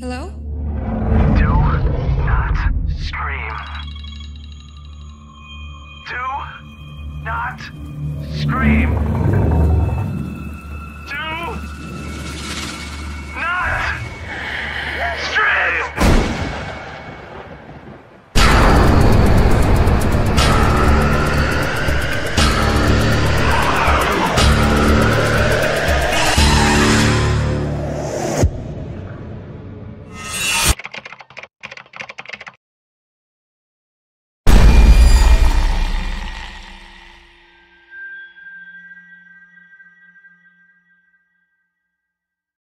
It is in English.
Hello? Do not scream. Do not scream.